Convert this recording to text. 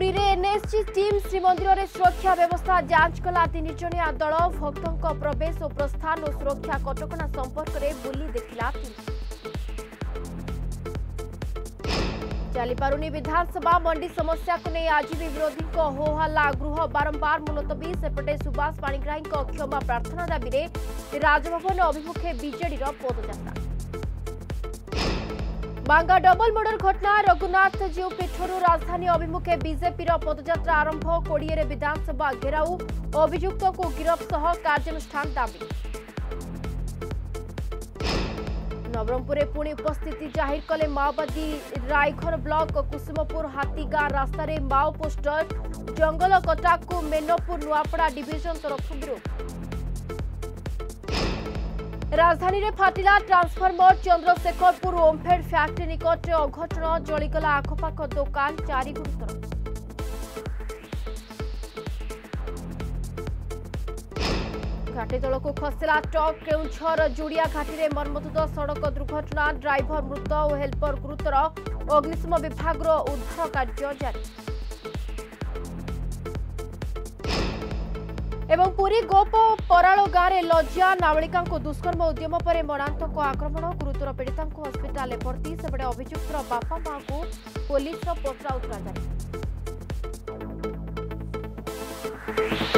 રે NSC team શ્રીમંત્રોરે સુરક્ષા વ્યવસ્થા જાંચ કલા તિનિચણી આ દળ ભક્તોં કો પ્રવેશ ઓ પ્રસ્થાન ઓ સુરક્ષા કટકોના સંપર્ક રે બુલી દેખિલા ચાલિપારુની વિધાનસભા મંડી સમસ્યા કો ને આજવી વિરોધી કો હોહાલા ગૃહ બારંબાર મૂળતો બી સેપટે સુભાષ પાણીગરાઈ કો ક્ષમા પ્રાર્થના દબી રે રાજભવન ઓ અભિમુખે બીજેડી રો પદ જાતા বাঙ্গা ডবল মর্ডর ঘটনা রঘুনাথ জিউ পীঠর রাজধানী অভিমুখে বিজেপির পদযাত্রা আরম্ভ কোড়িয়ে বিধানসভা ঘেরাও অভিযুক্ত গিরফ সহ কার্যানুষ্ঠান দাবি নবরঙ্গপুরে পুনি উপস্থিতি জাহির কলে মাওবাদী রায়ঘর ব্লক কুসুমপুর হাতীগাঁ রাস্তায় মাও পোস্টর জঙ্গল কটাকু মেনপুর নুয়াপড়া ডিভিজন তরফ বিরোধ ରାଜଧାନୀରେ ଫାଟିଲା ଟ୍ରାନ୍ସଫର୍ମର ଚନ୍ଦ୍ରଶେଖରପୁର ଓମ୍ଫେଡ୍ ଫ୍ୟାକ୍ଟ୍ରି ନିକଟରେ ଅଘଟଣ ଜଳିଗଲା ଆଖପାଖ ଦୋକାନ ଚାରି ଗୁରୁତର ଘାଟି ତଳକୁ ଖସିଲା ଟ୍ରକ୍ କେଉଁଝର ଜୁଡ଼ିଆ ଘାଟିରେ ମର୍ମନ୍ତୁଦ ସଡ଼କ ଦୁର୍ଘଟଣା ଡ୍ରାଇଭର ମୃତ ଓ ହେଲ୍ପର ଗୁରୁତର ଅଗ୍ନିଶମ ବିଭାଗର ଉଦ୍ଧାର କାର୍ଯ୍ୟ ଜାରି ଏବଂ ପୁରୀ ଗୋପ ପରାଳ ଗାଁରେ ଲଜ୍ଜା ନାବାଳିକାଙ୍କୁ ଦୁଷ୍କର୍ମ ଉଦ୍ୟମ ପରେ ମରଣାନ୍ତକ ଆକ୍ରମଣ ଗୁରୁତର ପୀଡ଼ିତାଙ୍କୁ ହସ୍ପିଟାଲରେ ଭର୍ତ୍ତି ସେପଟେ ଅଭିଯୁକ୍ତର ବାପା ମାଆଙ୍କୁ ପୋଲିସର ପଚରାଉଚରା ଜାରି